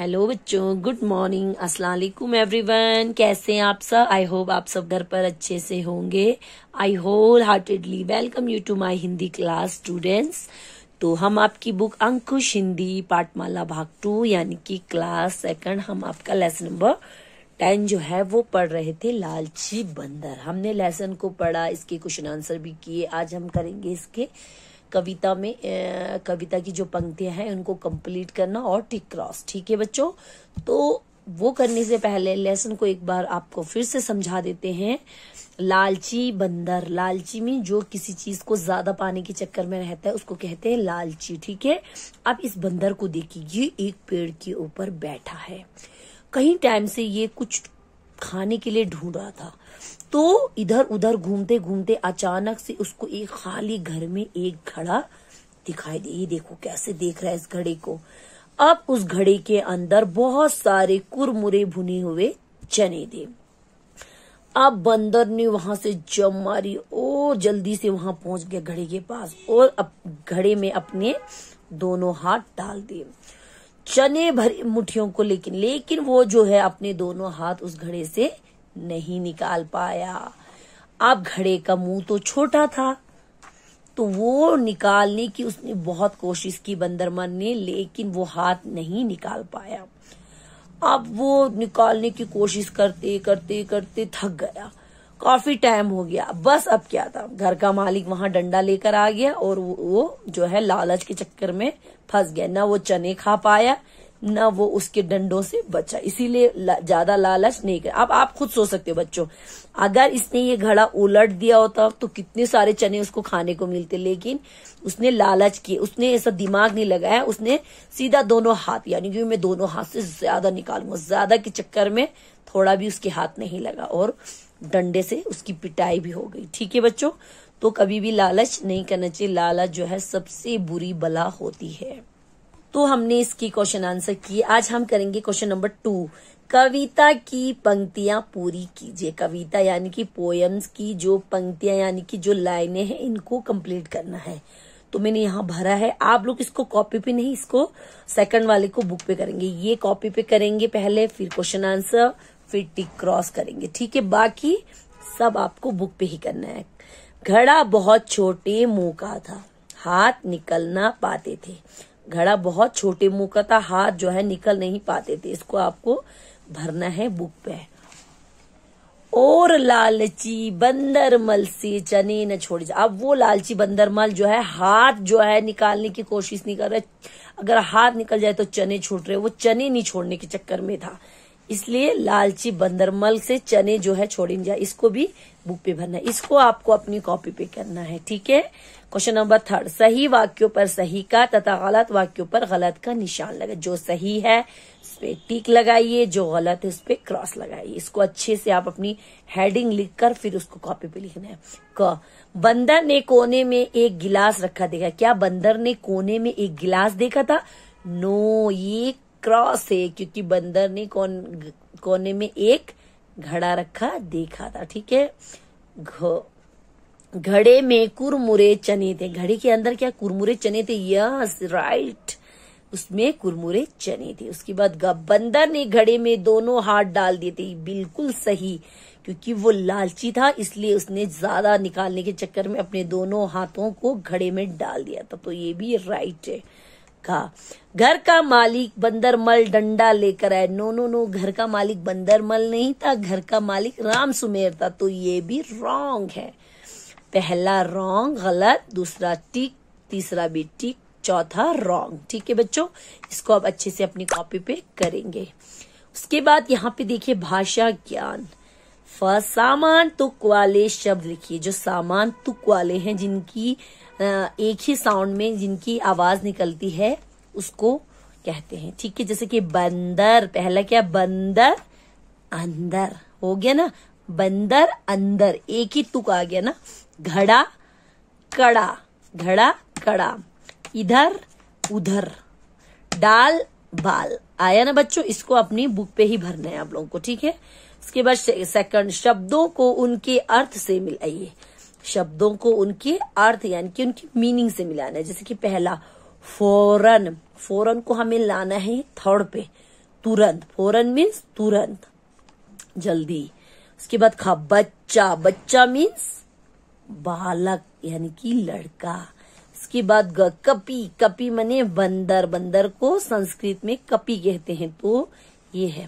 Hello बच्चों. Good morning अस्सलाम वालेकुम एवरीवन कैसे हैं आप सब? आई होप आप सब घर पर अच्छे से होंगे. I whole heartedly welcome you to my Hindi class students तो हम आपकी बुक अंकुश हिंदी पाठमाला भाग टू यानी कि क्लास सेकंड हम आपका लेसन नंबर टेन जो है, वो पढ़ रहे थे लालची बंदर. हमने लेसन को पढ़ा, इसके क्वेश्चन आंसर भी किए. आज हम करेंगे इसके कविता में आ, कविता की जो पंक्तियाँ हैं उनको कंप्लीट करना और टिक क्रॉस ठीक है बच्चों? तो वो करने से पहले लेसन को एक बार आपको फिर से समझा देते हैं। लालची बंदर लालची में जो किसी चीज़ को ज़्यादा पाने के चक्कर में रहता है उसको कहते हैं लालची ठीक है? अब इस बंदर को देखिए ये एक पेड़ के ऊपर बैठा है। कहीं टाइम से ये कुछ खाने के लिए ढूंढ रहा था। तो इधर उधर घूमते घूमते अचानक से उसको एक खाली घर में एक घड़ा दिखाई दे ये देखो कैसे देख रहा है इस घड़े को। अब उस घड़े के अंदर बहुत सारे कुरमुरे भुने हुए चने थे। अब बंदर ने वहाँ से जम मारी और जल्दी से वहाँ पहुँच गया घड़े के पास और अब घड़े में अपने दोनों हाथ डाल दिए। चने भरी मुठियों को लेकिन लेकिन वो जो है अपने दोनों हाथ उस घड़े से नहीं निकाल पाया। अब घड़े का मुँह तो छोटा था तो वो निकालने की उसने बहुत कोशिश की बंदरमन ने, लेकिन वो हाथ नहीं निकाल पाया। अब वो निकालने की कोशिश करते करते करते थक गया। काफ़ी टाइम हो गया। बस अब क्या था? घर का मालिक वहाँ डंडा लेकर आ गया और वो, वो जो है लालच के चक्कर में फंस गया। ना वो चने खा पाया न वो उसके डंडों से बचा। इसीलिए ज़्यादा लालच नहीं कर। अब आप खुद सोच सकते हो बच्चों। अगर इसने ये घड़ा उलट दिया होता तो कितने सारे चने उसको खाने को मिलते, लेकिन उसने लालच किए। उसने ऐसा दिमाग नहीं लगाया। उसने सीधा दोनों हाथ, यानी कि मैं दोनों हाथ से ज़्यादा निकालूँगा ज़्यादा के चक्कर में थोड़ा भी उसके हाथ नहीं लगा और डंडे से उसकी पिटाई भी हो गई। ठीक है बच्चों? तो कभी भी लालच नहीं करना चाहिए। लालच जो है सबसे बुरी बला होती है। तो हमने इसकी क्वेश्चन आंसर किए आज हम करेंगे क्वेश्चन नंबर टू कविता की पंक्तियाँ पूरी कीजिए। कविता यानी कि पोयम्स की जो पंक्तियाँ यानी कि जो लाइनें हैं, इनको कंप्लीट करना है। तो मैंने यहाँ भरा है। आप लोग इसको कॉपी पे नहीं, इसको सेकंड वाले को बुक पे करेंगे। ये कॉपी पे करेंगे पहले, फिर क्वेश्चन आंसर फिर टिक क्रॉस करेंगे। ठीक है? बाकी सब आपको बुक पे ही करना है। घड़ा बहुत छोटे मुँह का था। हाथ निकलना पाते थे। घड़ा बहुत छोटे मुँह का था, हाथ जो है निकल नहीं पाते थे। इसको आपको भरना है बुक पे। और लालची बंदर मल से चने न छोड़ जा। अब वो लालची बंदर मल जो है, हाथ जो है निकालने की कोशिश नहीं कर रहा। अगर हाथ निकल जाए तो चने छूट रहे। वो चने नहीं छोड़ने के चक्कर में था। इसलिए लालची बंदरमल से चने जो है छोड़ी जाए इसको भी बुक पे भरना है। इसको आपको अपनी कॉपी पे करना है, ठीक है? क्वेश्चन नंबर थर्ड सही वाक्यों पर सही का तथा गलत वाक्यों पर गलत का निशान लगा जो सही है, उस पर टिक लगाइए, जो गलत है, उस पर क्रॉस लगाइए। इसको अच्छे से आप अपनी हेडिंग लिखकर फिर उसको कॉपी पे लिखना है। क, बंदर ने कोने में एक गिलास रखा देखा। क्या बंदर ने कोने में एक गिलास देखा था? नो ये क्रॉस है, क्योंकि बंदर ने कौन, कोने में एक घड़ा रखा, देखा था, ठीक है? घड़े में कुरमुरे चने थे। घड़े के अंदर क्या कुरमुरे चने थे? Yes, right. उसमें कुरमुरे चने थे। उसके बाद बंदर ने घड़े में दोनों हाथ डाल दिए थे। बिल्कुल सही, क्योंकि वो लालची था, इसलिए उसने ज़्यादा निकालने के चक्कर में अपने दोनों हाथों को घड़े में डाल दिया था। तो ये भी राइट है। कहा घर का मालिक बंदर मल डंडा लेकर आए। नो नो नो घर का मालिक बंदर मल नहीं था, घर का मालिक राम सुमेर था। तो ये भी रॉन्ग है। पहला रॉन्ग गलत, दूसरा टिक तीसरा भी टिक चौथा रॉन्ग ठीक है बच्चों? इसको आप अच्छे से अपनी कॉपी पे करेंगे। उसके बाद यहाँ पे देखिए भाषा ज्ञान। फ़र्स्ट सामान तुक वाले शब्द लिखिए, जो सामान तुक वाले हैं, जिनकी एक ही साउंड में जिनकी आवाज़ निकलती है, उसको कहते हैं। ठीक है, जैसे कि बंदर, पहला क्या? बंदर, अंदर। हो गया ना? बंदर, अंदर। एक ही तुक आ गया ना? घड़ा, कड़ा। घड़ा, कड़ा। इधर, उधर। डाल बाल। आया ना बच्चों, इसको अपनी बुक पे ही भरना है आप लोगों को, ठीक है? इसके बाद सेकंड शब्दों को उनके अर्थ से मिलाइए शब्दों को उनके अर्थ, यानी कि उनकी मीनिंग से मिलाना है। जैसे कि पहला फ़ौरन फ़ौरन को हमें लाना है थर्ड पे। तुरंत। फ़ौरन मीन्स तुरंत। जल्दी। उसके बाद खा, बच्चा। बच्चा मीन्स बालक, यानी कि लड़का। इसके बाद ग, कपी कपी मने बंदर बंदर को संस्कृत में कपी कहते हैं तो ये है।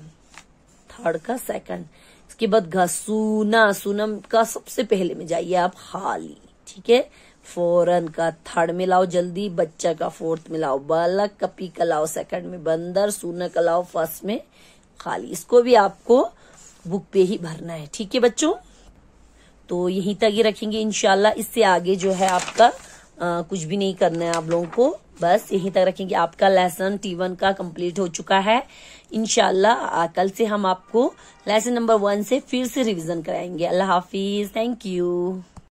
थर्ड का सेकंड इसके बाद घ सूना, सूनम का सबसे पहले में जाइए आप, हाली, ठीक है? फ़ौरन का थर्ड में लाओ जल्दी, बच्चा का फोर्थ में लाओ बालक, कपी का लाओ सेकंड में बंदर, सूना का लाओ फ़र्स्ट में खाली इसको भी आपको बुक पे ही भरना है, ठीक है बच्चों? तो यहीं तक ही रखेंगे इनशाला इससे आगे जो है आपका आ, कुछ भी नहीं करना है आप लोगों को। बस यहीं तक रखेंगे। आपका लेसन टी वन का कंप्लीट हो चुका है। इनशाला कल से हम आपको लेसन नंबर वन से फिर से रिवीजन कराएँगे। अल्लाह हाफिज। Thank you